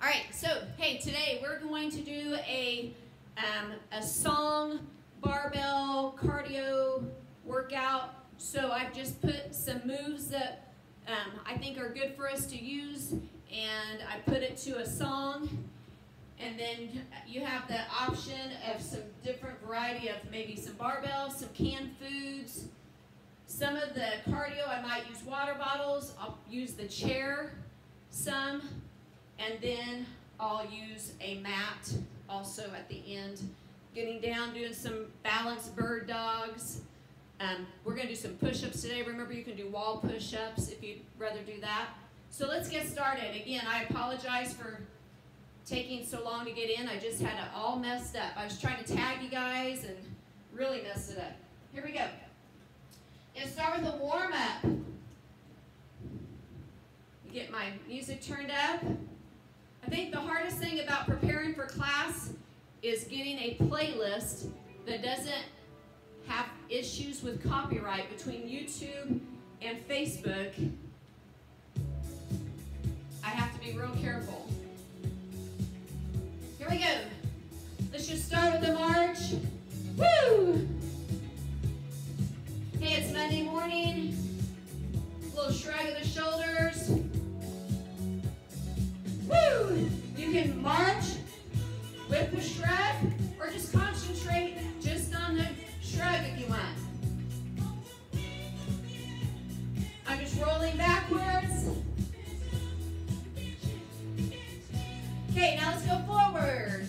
All right, so hey, today we're going to do a um, a song barbell cardio workout. So I've just put some moves that um, I think are good for us to use, and I put it to a song. And then you have the option of some different variety of maybe some barbells, some canned foods. Some of the cardio, I might use water bottles. I'll use the chair some. And then I'll use a mat also at the end. Getting down, doing some balanced bird dogs. Um, we're going to do some push-ups today. Remember, you can do wall push-ups if you'd rather do that. So let's get started. Again, I apologize for taking so long to get in. I just had it all messed up. I was trying to tag you guys and really messed it up. Here we go. And start with a warm-up. Get my music turned up. I think the hardest thing about preparing for class is getting a playlist that doesn't have issues with copyright between YouTube and Facebook. I have to be real careful. Here we go. Let's just start with the march. Woo! Hey, it's Monday morning. A little shrug of the shoulders. Woo! You can march with the shrug or just concentrate just on the shrug if you want. I'm just rolling backwards. Okay, now let's go forward.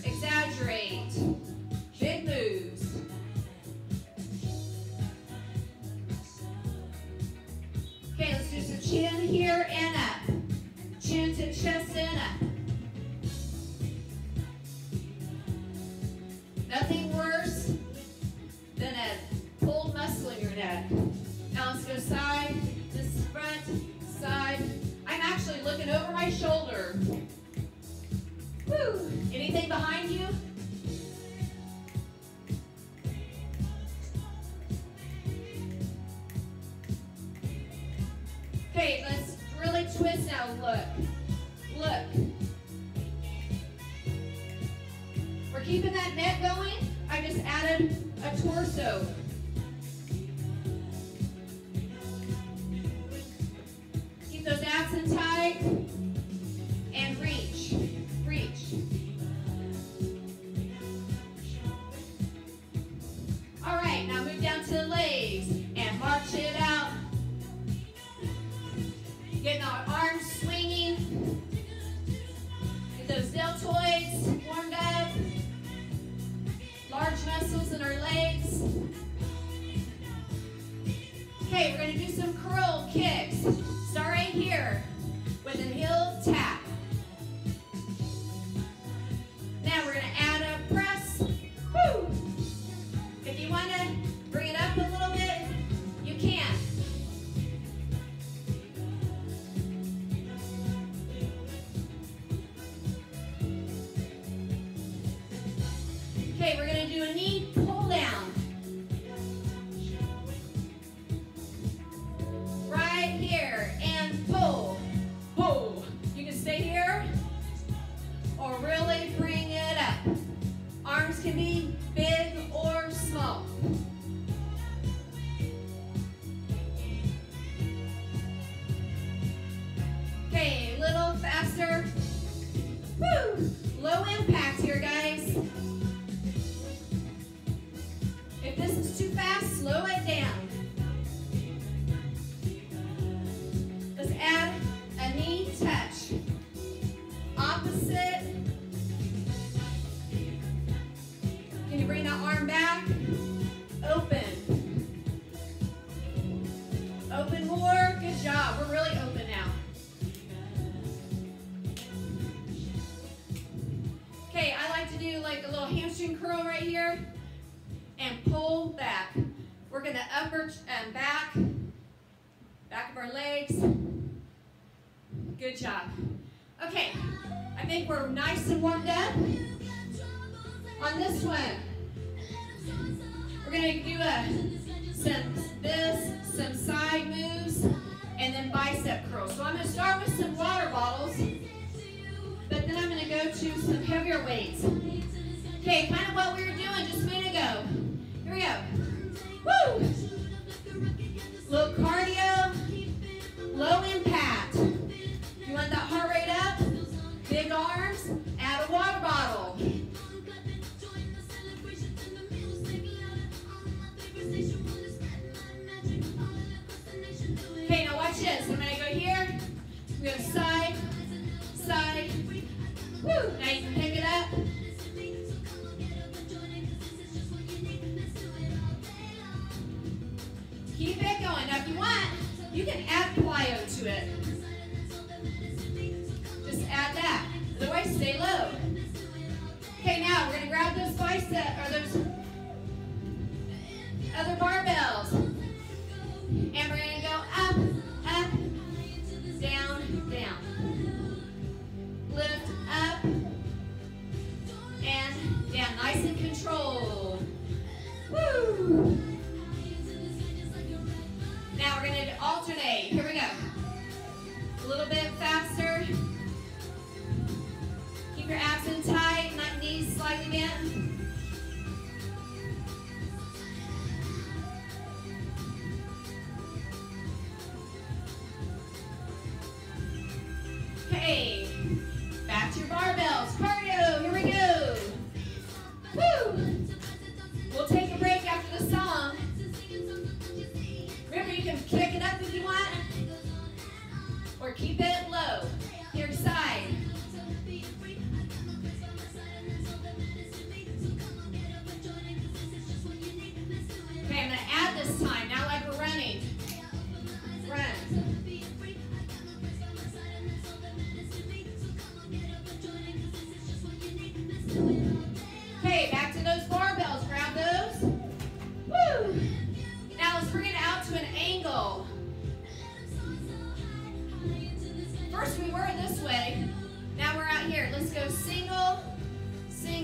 Okay, we're going to do a knee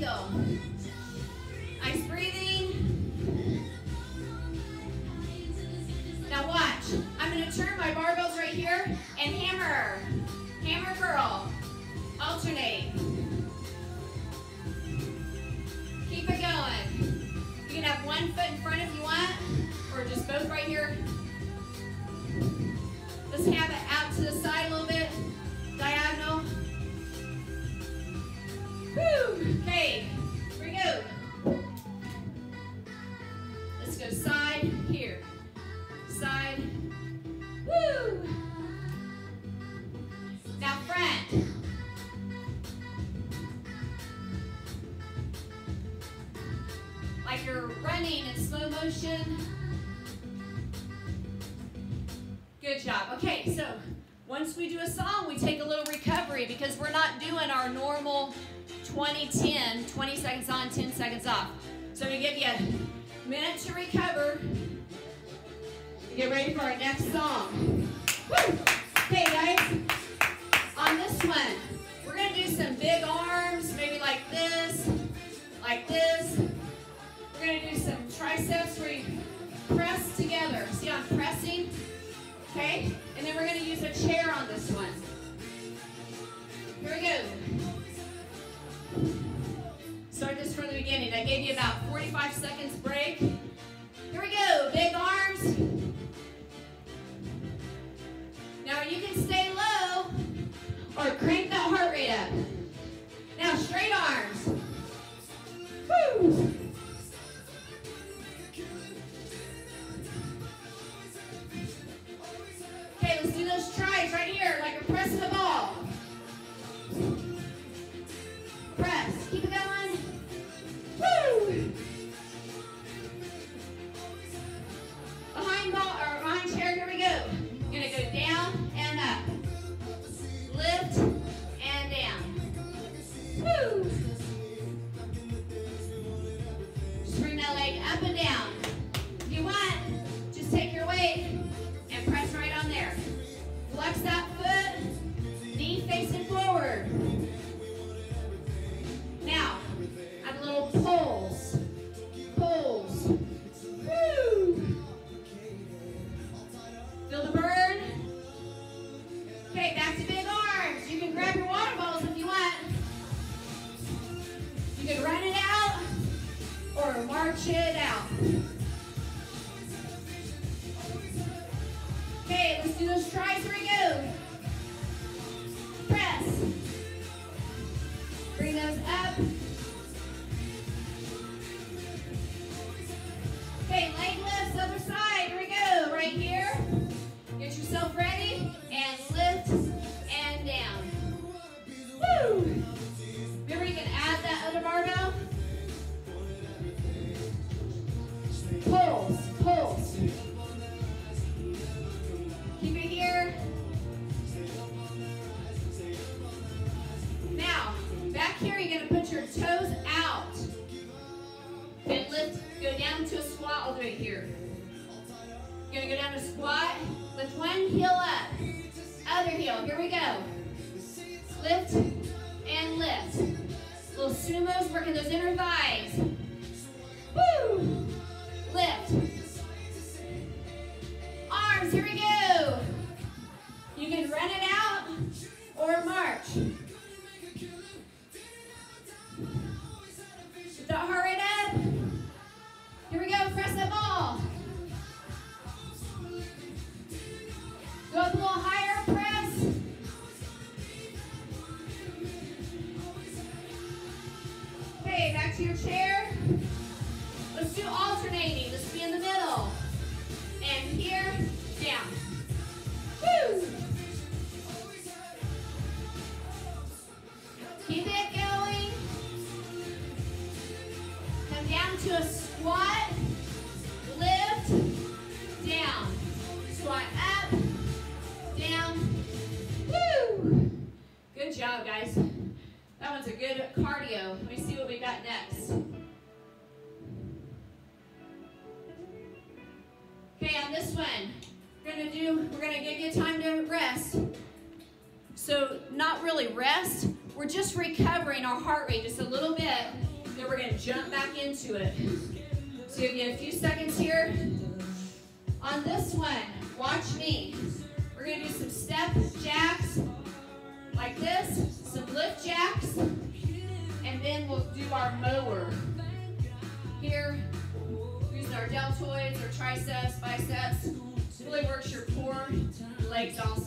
そ。20, 10, 20 seconds on, 10 seconds off. So I'm gonna give you a minute to recover. Get ready for our next song. Woo! Start this from the beginning. I gave you about 45 seconds break. Here we go. Big arms. We're just recovering our heart rate just a little bit, then we're going to jump back into it. So give you a few seconds here. On this one, watch me. We're going to do some step jacks like this, some lift jacks, and then we'll do our mower. Here, using our deltoids, our triceps, biceps, really works your core, legs also.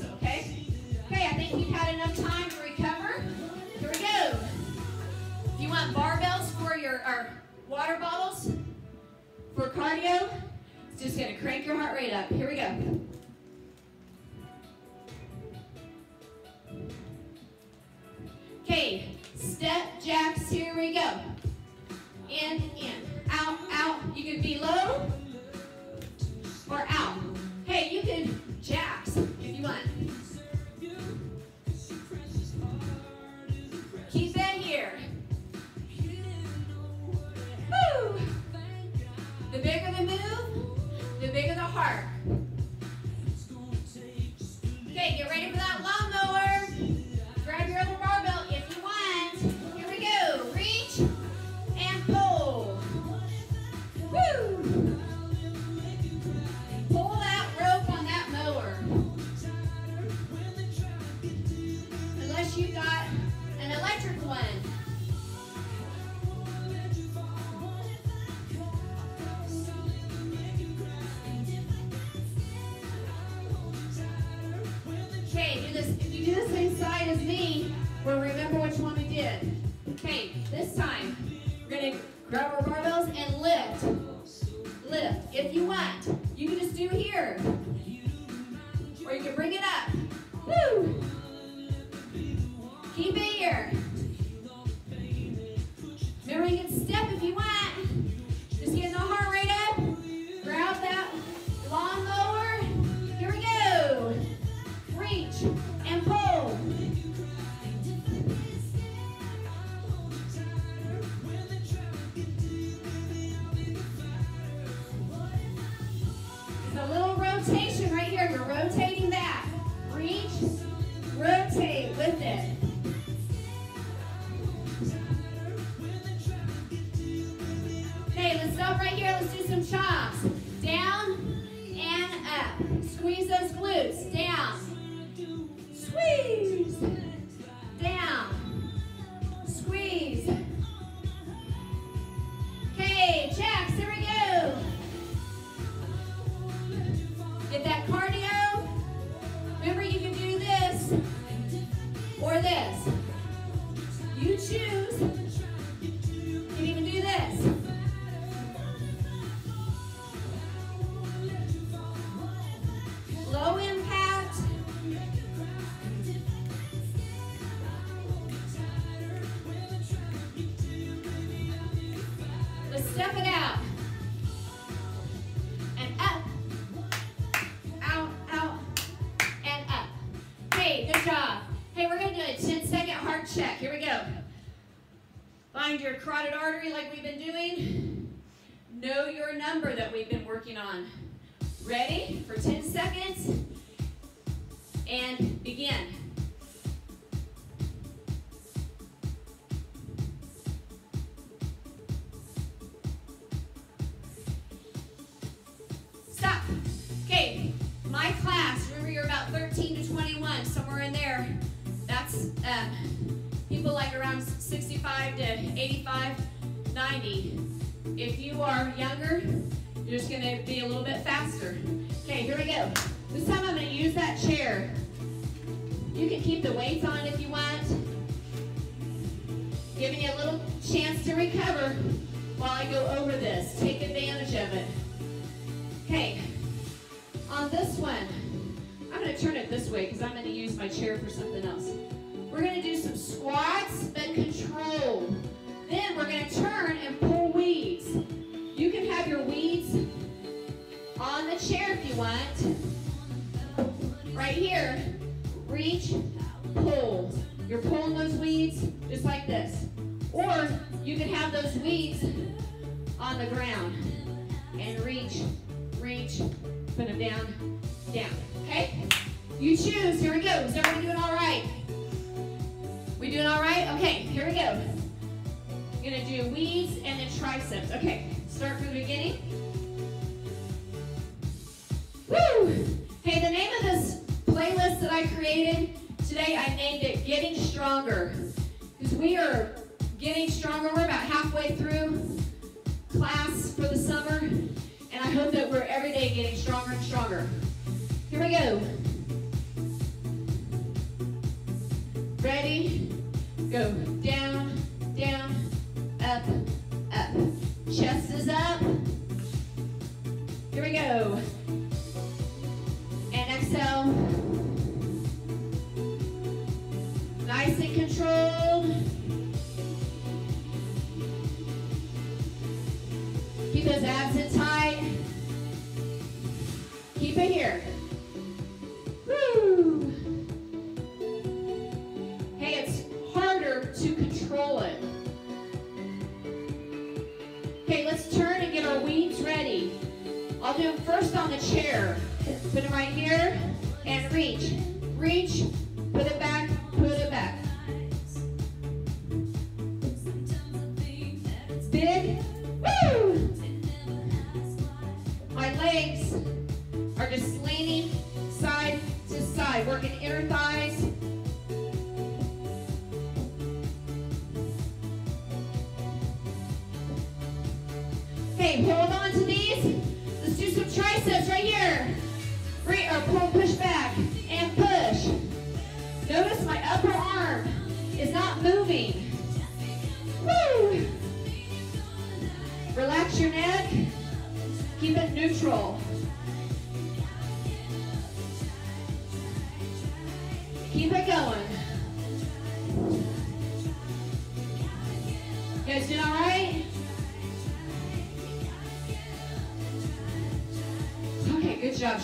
In there. That's uh, people like around 65 to 85, 90. If you are younger, you're just gonna be a little bit faster. Okay, here we go. This time I'm gonna use that chair. You can keep the weights on if you want. Giving you a little chance to recover while I go over this. Take advantage of it. Okay, on this one, my chair for something else. We're gonna do some squats, but controlled. Then we're gonna turn and pull weeds. You can have your weeds on the chair if you want. Right here, reach, pull. You're pulling those weeds just like this. Or you can have those weeds on the ground and reach, reach, put them down, down. Okay? You choose. Here we go. Is everybody doing all right? We doing all right? Okay, here we go. You're gonna do weeds and then triceps. Okay, start from the beginning. Woo! Hey, the name of this playlist that I created today, I named it Getting Stronger. Because we are getting stronger. We're about halfway through class for the summer. And I hope that we're every day getting stronger and stronger. Here we go. Ready? Go down,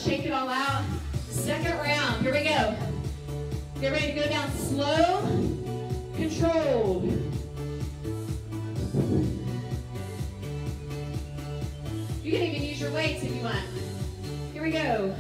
Shake it all out. Second round. Here we go. Get ready to go down slow, controlled. You can even use your weights if you want. Here we go.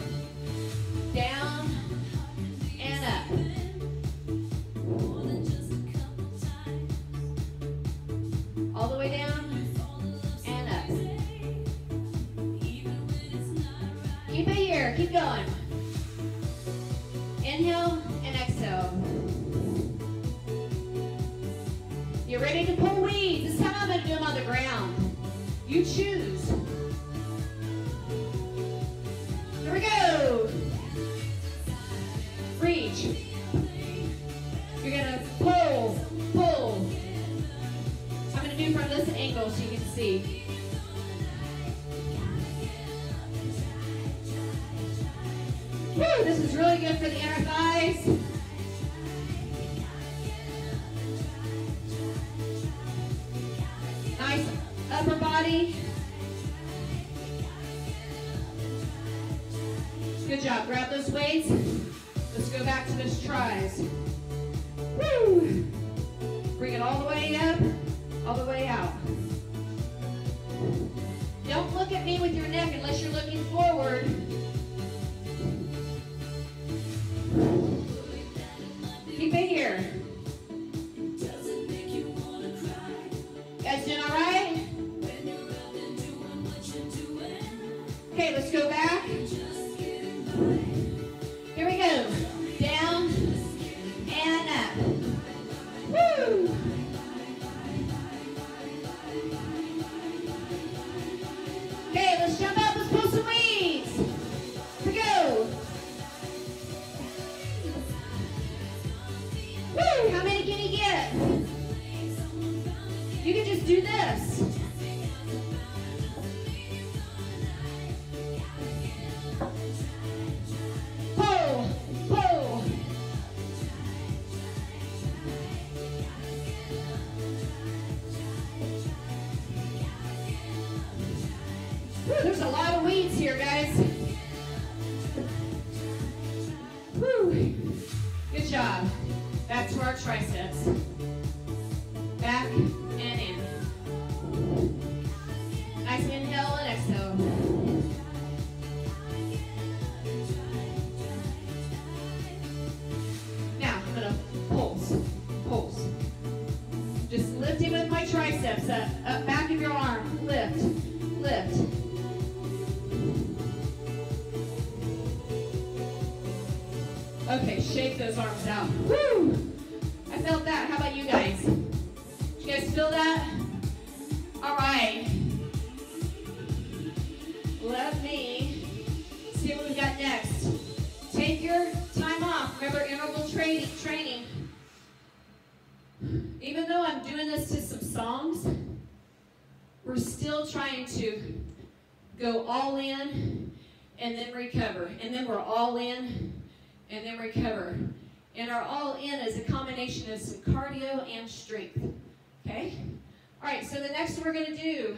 All right, so the next we're going to do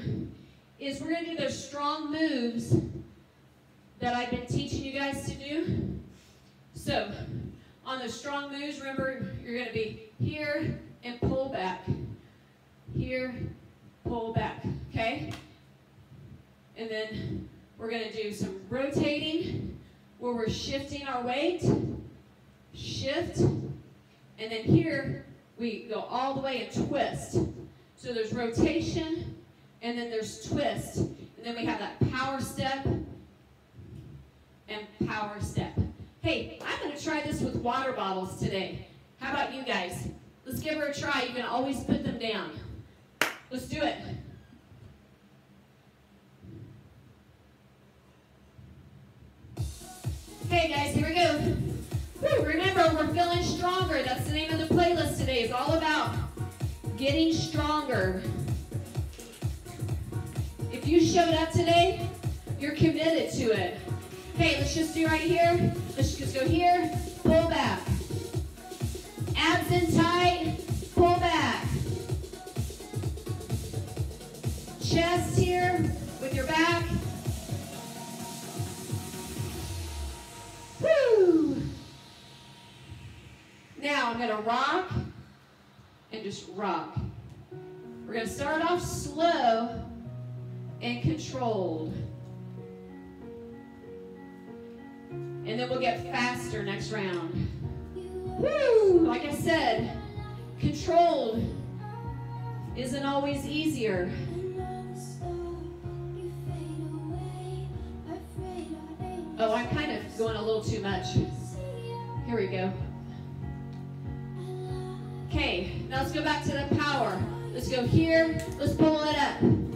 is we're going to do those strong moves that I've been teaching you guys to do. So, on the strong moves, remember you're going to be here and pull back. Here, pull back. Okay? And then we're going to do some rotating where we're shifting our weight. Shift. And then here we go all the way and twist. So there's rotation and then there's twist. And then we have that power step and power step. Hey, I'm going to try this with water bottles today. How about you guys? Let's give her a try. You can always put them down. Let's do it. Okay, guys, here we go. Woo, remember, we're feeling stronger. That's the name of the playlist today. It's all about getting stronger. If you showed up today, you're committed to it. Okay, let's just do right here. Let's just go here, pull back. Abs in tight, pull back. Chest here with your back. Woo! Now I'm going to rock and just rock. We're going to start off slow and controlled. And then we'll get faster next round. Woo! Like I said, controlled isn't always easier. Oh, I'm kind of going a little too much. Here we go. Okay, now let's go back to the power. Let's go here. Let's pull it up.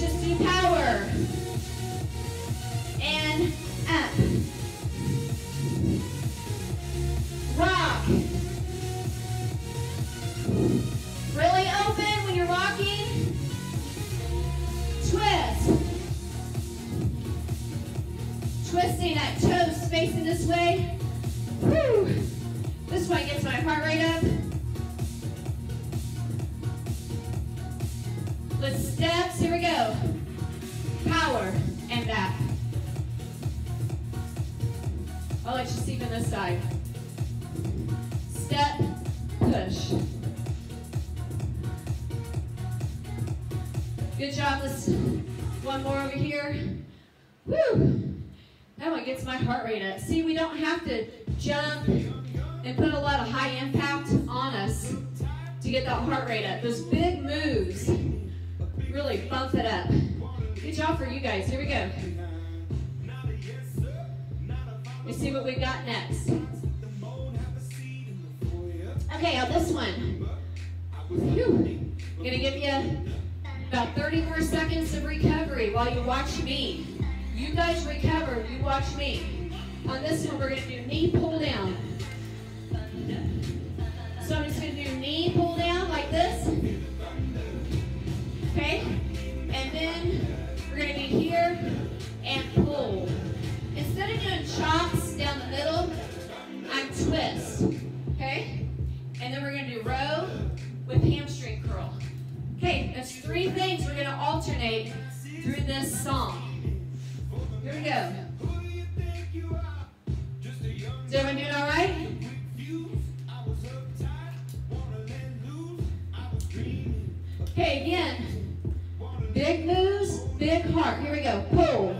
Just do you guys. Here we go. Let's see what we got next. Okay, now this one. Whew. Gonna give you about 30 more seconds of recovery while you watch me. You guys recover, you watch me. On this one, we're gonna do knee pull down. So I'm just gonna do knee pull down like this. Twist. Okay? And then we're gonna do row with hamstring curl. Okay, that's three things we're gonna alternate through this song. Here we go. Is everyone doing all right? Okay, again. Big moves, big heart. Here we go. Pull.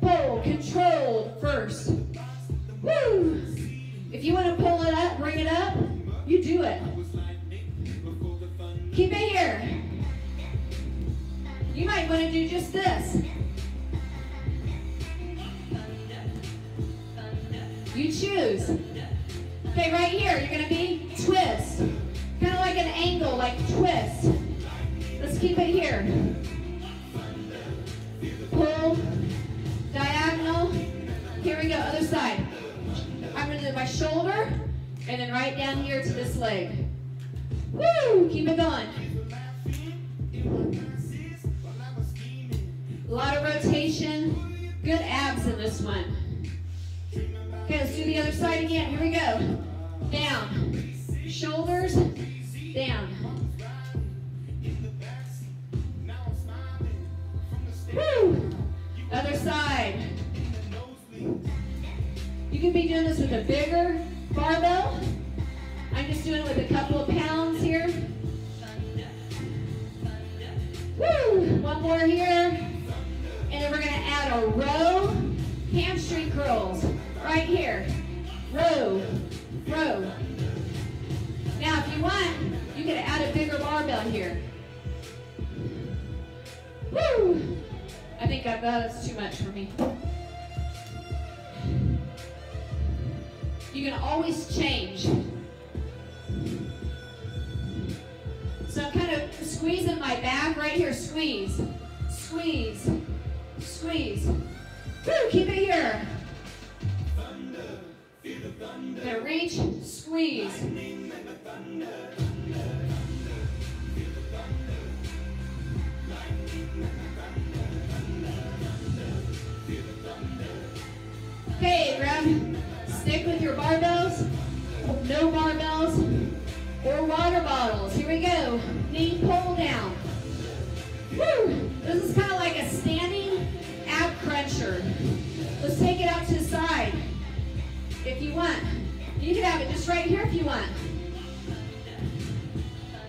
Pull. Controlled first. Woo! If you want to pull it up, bring it up, you do it. Keep it here. You might want to do just this. You choose. Okay, right here, you're going to be twist. Kind of like an angle, like twist. Let's keep it here. Pull, diagonal. Here we go, other side. To my shoulder, and then right down here to this leg. Woo! Keep it going. A lot of rotation. Good abs in this one. Okay, let's do the other side again. Here we go. Down. Shoulders, down. Woo! Other side. You can be doing this with a bigger barbell. I'm just doing it with a couple of pounds here. Woo! One more here. And then we're to add a row hamstring curls right here. Row, row. Now, if you want, you can add a bigger barbell here. Woo! I think that oh, that's too much for me. You can always change. So I'm kind of squeezing my back right here. Squeeze, squeeze, squeeze. Woo, keep it here. Gonna reach, squeeze. Okay, grab, stick with your barbells, no barbells, or water bottles. Here we go. Knee pull down. Woo! This is kind of like a standing ab cruncher. Let's take it out to the side if you want. You can have it just right here if you want.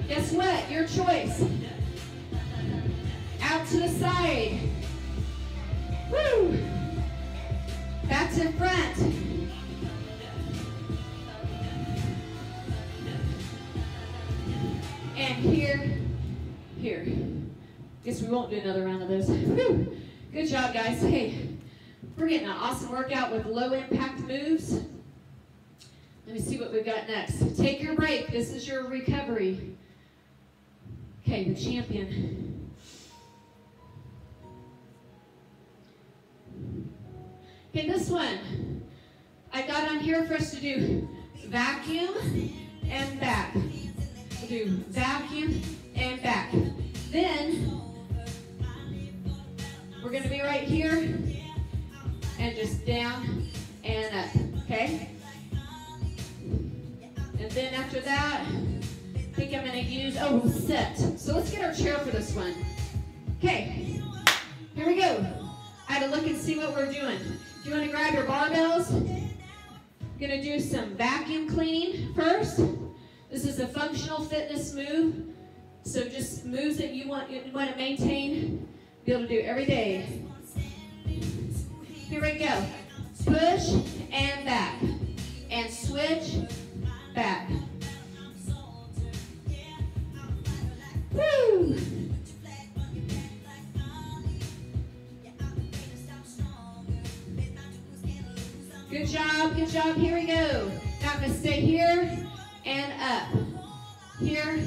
Guess what? Your choice. Out to the side. Woo! Back to front. Here. Guess we won't do another round of those. Whew. Good job, guys. Hey, we're getting an awesome workout with low impact moves. Let me see what we've got next. Take your break. This is your recovery. Okay, the champion. Okay, this one. I got on here for us to do vacuum and back. We'll do vacuum and back. Then, we're going to be right here and just down and up, okay? And then after that, I think I'm to use, oh, set. So let's get our chair for this one. Okay, here we go. I had to look and see what we're doing. Do you want to grab your barbells? Going to do some vacuum cleaning first. This is a functional fitness move. So just moves that you want, you want to maintain, be able to do every day. Here we go. Push and back. And switch back. Woo! Good job, good job. Here we go. Now I'm going to stay here and up. Here,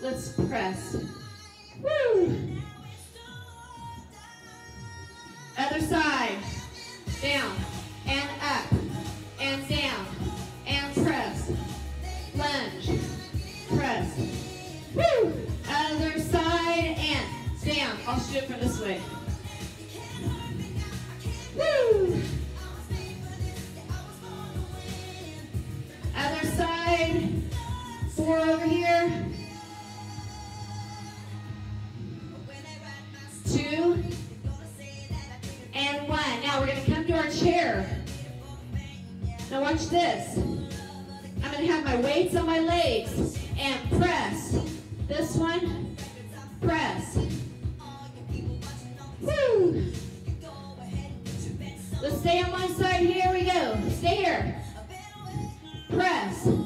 let's press. Woo! Other side. Down and up and down and press. Lunge. Press. Woo! Other side and down. I'll shoot it from this way. Woo! Other side. Four over here. Two. And one. Now we're going to come to our chair. Now watch this. I'm going to have my weights on my legs and press. This one. Press. Woo! Let's stay on one side. Here we go. Stay here. Press.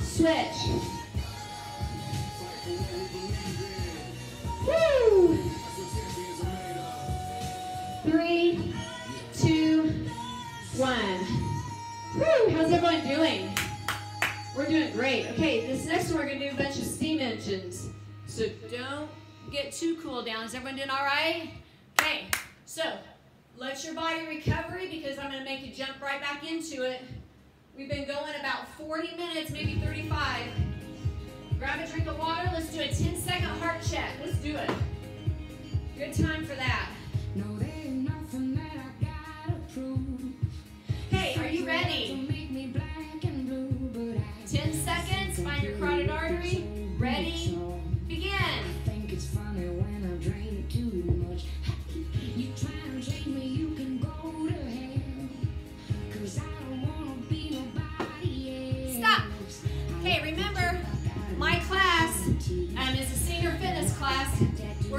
switch. Woo! Three, two, one. Woo, how's everyone doing? We're doing great. Okay, this next one we're gonna do a bunch of steam engines. So don't get too cool down. Is everyone doing all right? Okay, so let your body recovery because I'm gonna make you jump right back into it. We've been going about 40 minutes, maybe 35. Grab a drink of water. Let's do a 10 second heart check. Let's do it. Good time for that. No,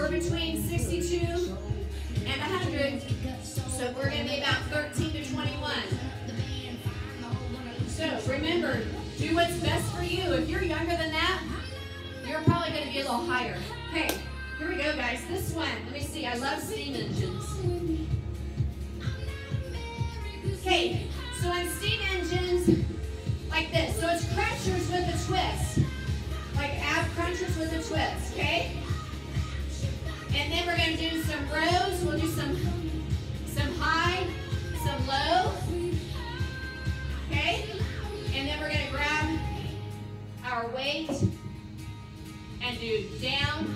We're between 62 and 100. So we're going to be about 13 to 21. So remember, do what's best for you. If you're younger than that, you're probably going to be a little higher. Okay, here we go, guys. This one, let me see. I love steam engines. Okay, so on steam engines, like this. So it's crunchers with a twist. Like ab crunchers with a twist, okay? And then we're going to do some rows. We'll do some, some high, some low. Okay? And then we're going to grab our weight and do down,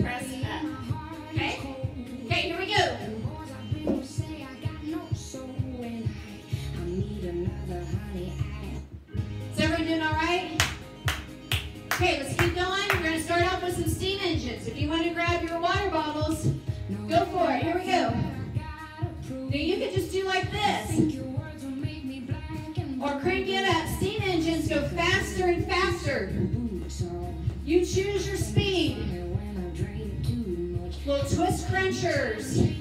press up. Okay? Okay, here we go. Like this. Or crank it up. Steam engines go faster and faster. You choose your speed. Little twist crunchers.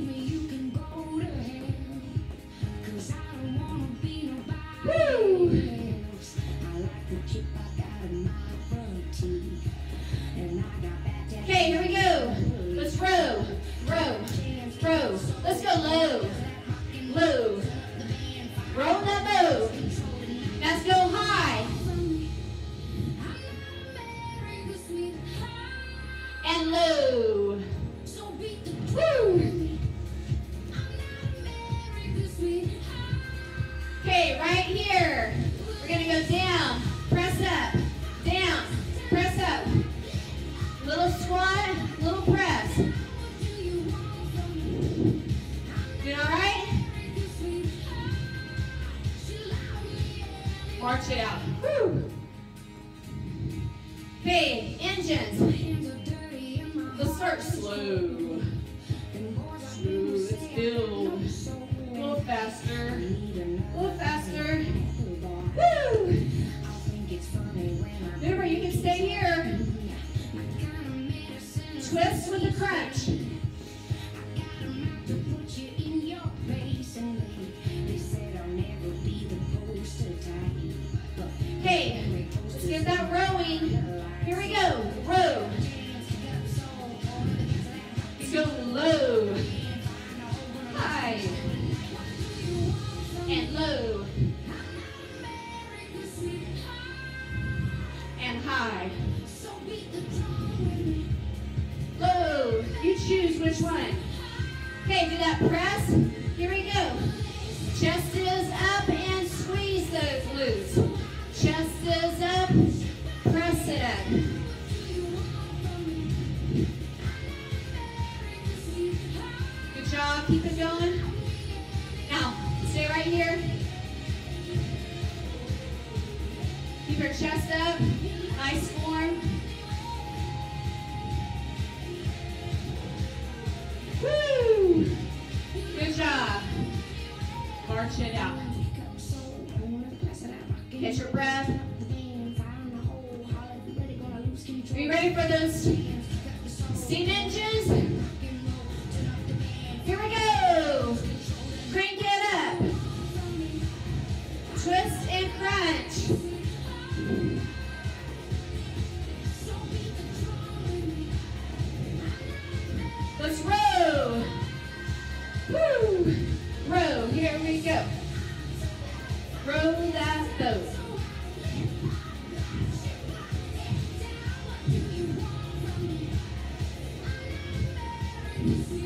peace.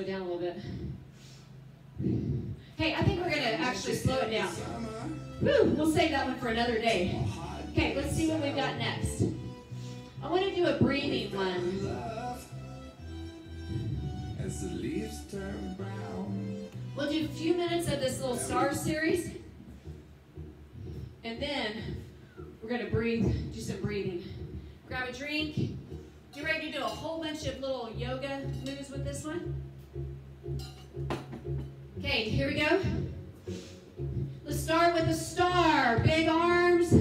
Slow down a little bit. Hey, I think we're going to actually slow it down. We'll save that one for another day. Okay, let's see what we've got next. I want to do a breathing one. As the leaves turn brown. We'll do a few minutes of this little star series. And then we're going to breathe, do some breathing. Grab a drink. You ready to do a whole bunch of little yoga moves with this one? Okay, here we go. Let's start with a star. Big arms.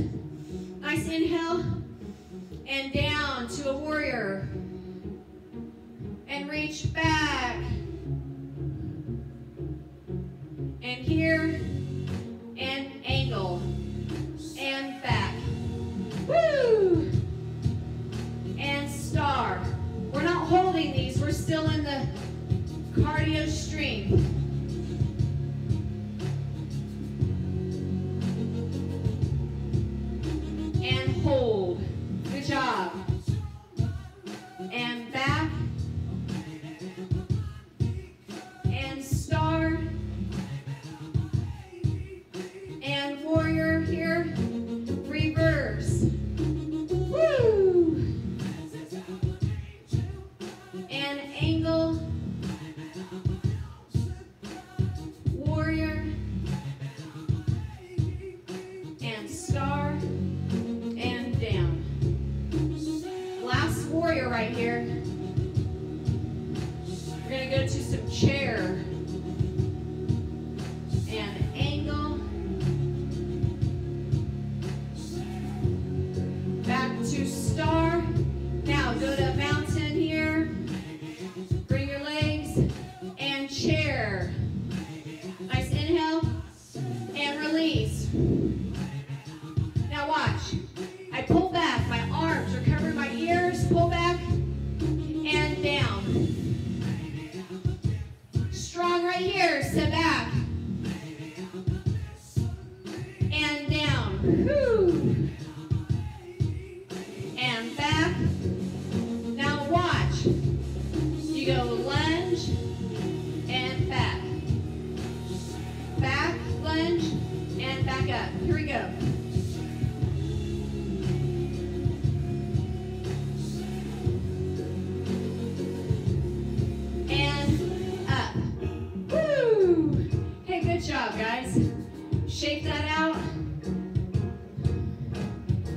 Nice inhale. And down to a warrior. And reach back. And here. And angle. And back. Woo! and star. We're not holding these, we're still in the cardio stream. Job, guys. Shake that out.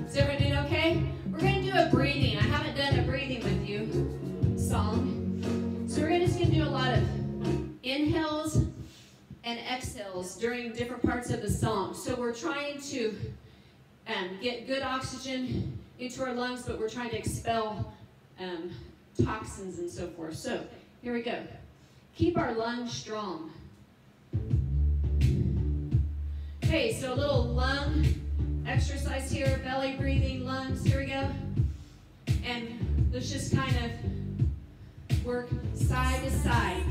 Is everyone doing okay? We're going to do a breathing. I haven't done a breathing with you song. So we're just going to do a lot of inhales and exhales during different parts of the song. So we're trying to um, get good oxygen into our lungs, but we're trying to expel um, toxins and so forth. So here we go. Keep our lungs strong. Okay, so a little lung exercise here, belly breathing, lungs. Here we go. And let's just kind of work side to side.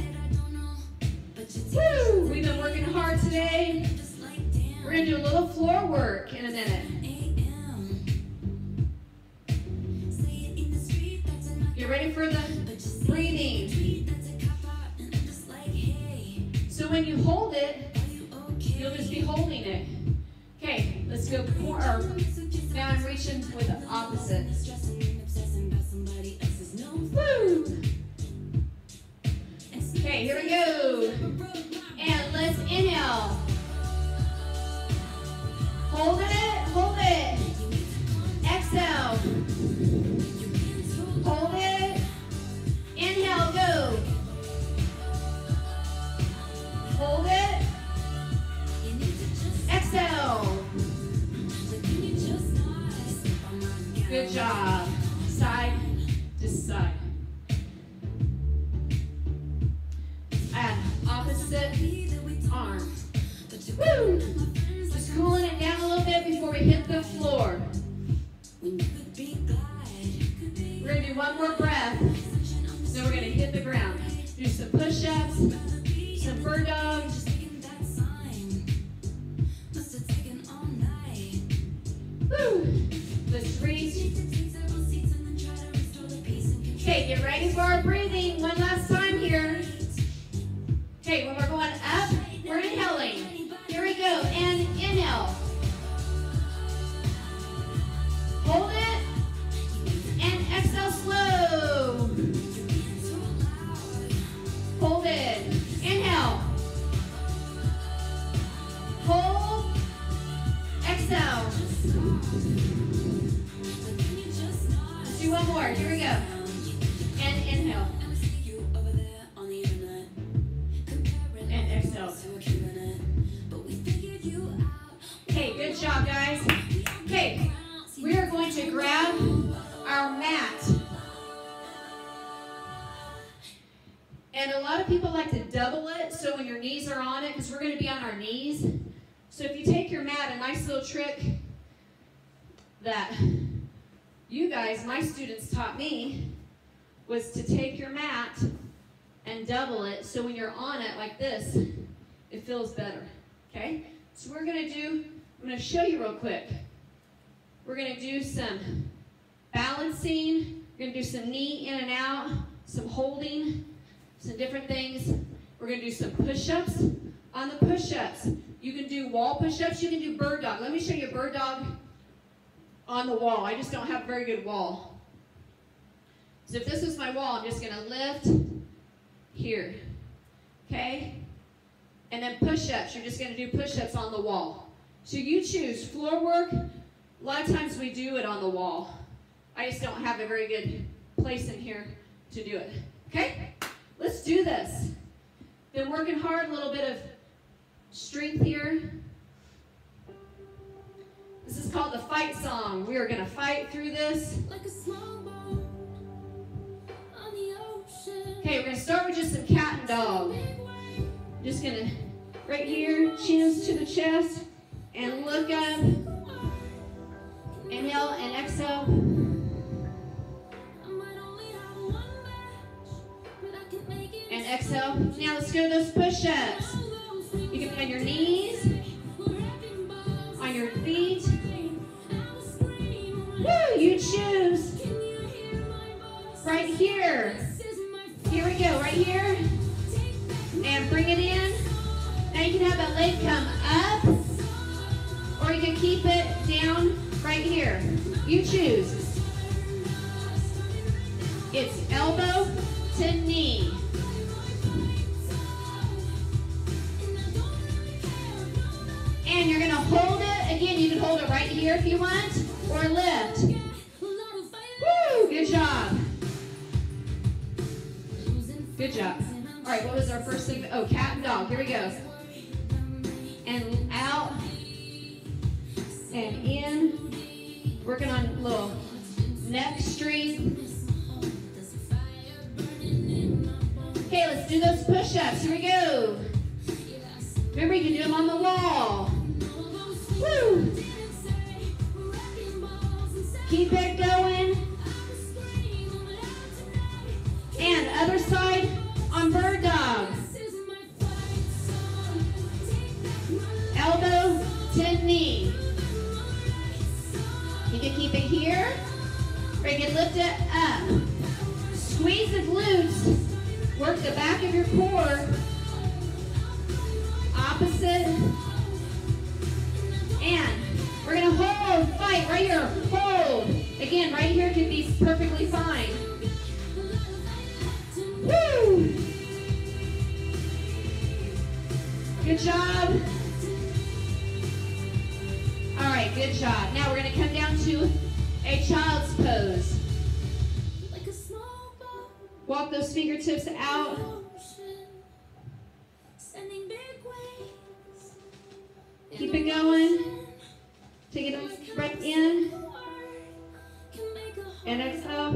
Woo! We've been working hard today. We're to do a little floor work in a minute. Get ready for the breathing. So when you hold it, you'll just be holding it. Okay, let's go or now I'm reaching with the opposite. Woo! Okay, here we go. And let's inhale. Hold it, hold it. Exhale. Hold it. Inhale, go. Hold it exhale. Good job. Side to side. And opposite arm. You're on it like this, it feels better, okay? So we're to do, I'm to show you real quick. We're to do some balancing. We're to do some knee in and out, some holding, some different things. We're to do some push-ups. On the push-ups, you can do wall push-ups. You can do bird dog. Let me show you bird dog on the wall. I just don't have a very good wall. So if this is my wall, I'm just to lift here. Okay? And then push-ups. You're just going to do push-ups on the wall. So you choose floor work. A lot of times we do it on the wall. I just don't have a very good place in here to do it. Okay? Let's do this. Been working hard, a little bit of strength here. This is called the fight song. We are going to fight through this. Okay, we're going to start with just some cat and dog. Just to, right here, chins to the chest, and look up. Inhale and exhale. And exhale. Now let's do those push-ups. You can be on your knees, on your feet. Woo, you choose. Right here. Here we go, right here. And bring it in. Now you can have that leg come up, or you can keep it down right here. You choose. It's elbow to knee. And you're going to hold it. Again, you can hold it right here if you want, or lift. Woo, good job. Good job. All right, what was our first thing? Oh, cat and dog. Here we go. And out. And in. Working on little neck strength. Okay, let's do those push-ups. Here we go. Remember, you can do them on the wall. Woo! Keep it going. And other side bird dog. Elbow to knee. You can keep it here, or you can lift it up. Squeeze the glutes. Work the back of your core. Opposite. And we're going to hold, fight right here. Hold. Again, right here can be perfectly fine. Good job. All right, good job. Now we're going to come down to a child's pose. Walk those fingertips out. Keep it going. Take it right in. And exhale.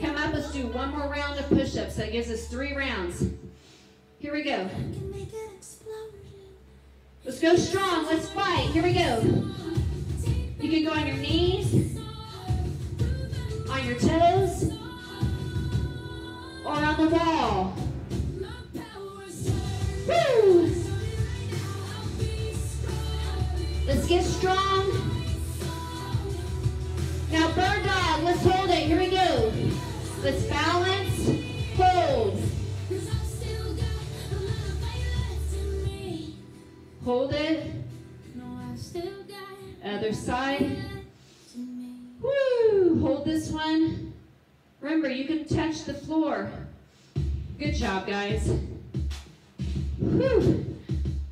Come up, let's do one more round of push-ups. That gives us three rounds. Here we go. Let's go strong. Let's fight. Here we go. You can go on your knees, on your toes, or on the wall. Woo! Let's get strong. Now, bird dog, let's hold it. Here we go. Let's balance, hold. Hold it. Other side. Woo! Hold this one. Remember, you can touch the floor. Good job, guys. Whew.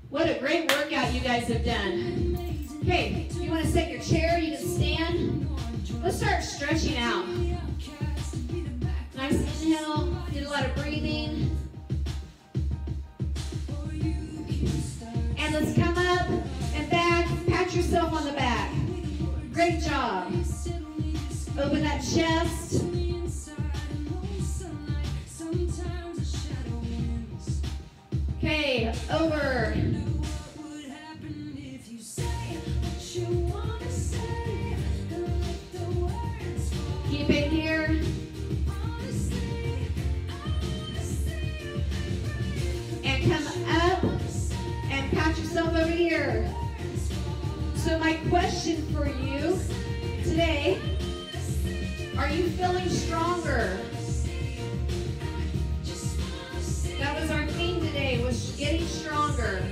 What a great workout you guys have done. Okay, you want to set your chair, you can stand. Let's start stretching out. Nice inhale, get a lot of breathing. Yourself on the back. Great job. Open that chest. Okay, over. Keep it here. And come up and pat yourself over here. So my question for you today, are you feeling stronger? That was our theme today, was getting stronger.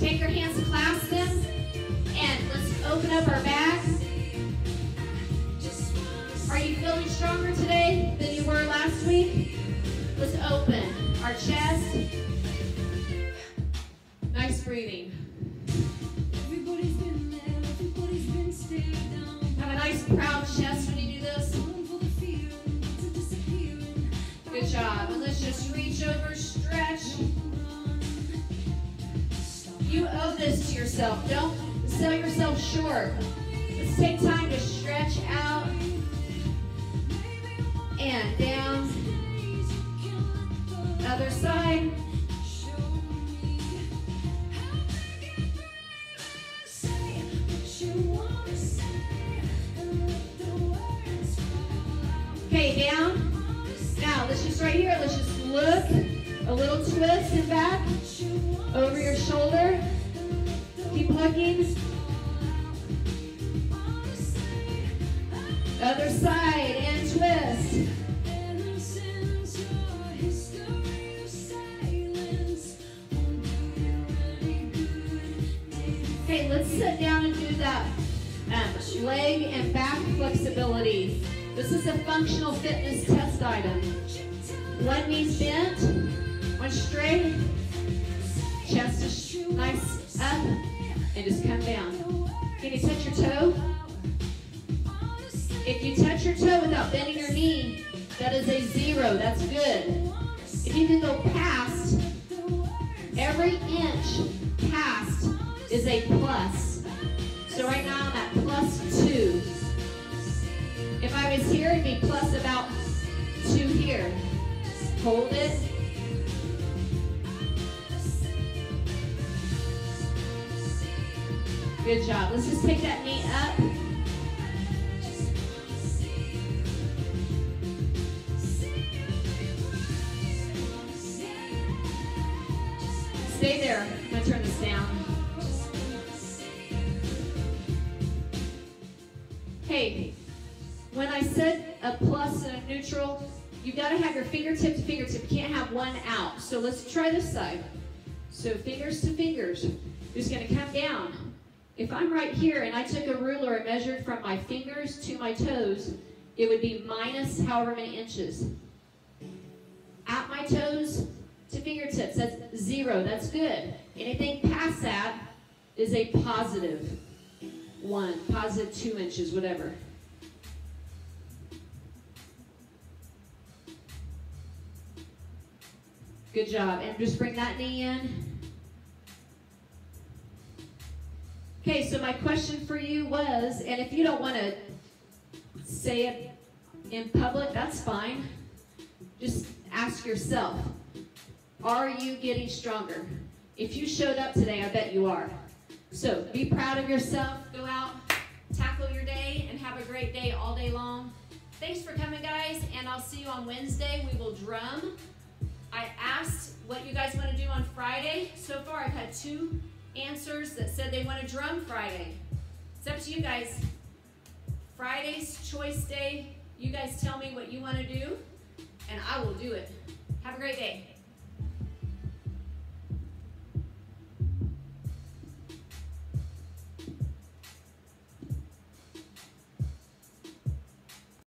Take your hands, and clasp them, and let's open up our back. Are you feeling stronger today than you were last week? Let's open our chest. Nice breathing. Chest when you do this. Good job. And let's just reach over, stretch. You owe this to yourself. Don't sell yourself short. Let's take time to stretch out and down. Other side. Let's just right here, let's just look. A little twist and back. Over your shoulder. Keep looking. Other side and twist. Okay, let's sit down and do that um, leg and back flexibility. This is a functional fitness test item. Stay there. I'm going to turn this down. Hey, when I said a plus and a neutral, you've got to have your fingertip to fingertip. You can't have one out. So let's try this side. So fingers to fingers. Just going to come down. If I'm right here and I took a ruler and measured from my fingers to my toes, it would be minus however many inches. At my toes to fingertips, that's zero. That's good. Anything past that is a positive one, positive two inches, whatever. Good job. And just bring that knee in. Okay, so my question for you was, and if you don't want to say it in public, that's fine. Just ask yourself, are you getting stronger? If you showed up today, I bet you are. So be proud of yourself. Go out, tackle your day, and have a great day all day long. Thanks for coming, guys, and I'll see you on Wednesday. We will drum. I asked what you guys want to do on Friday. So far, I've had two answers that said they want to drum Friday. It's up to you guys. Friday's choice day. You guys tell me what you want to do, and I will do it. Have a great day.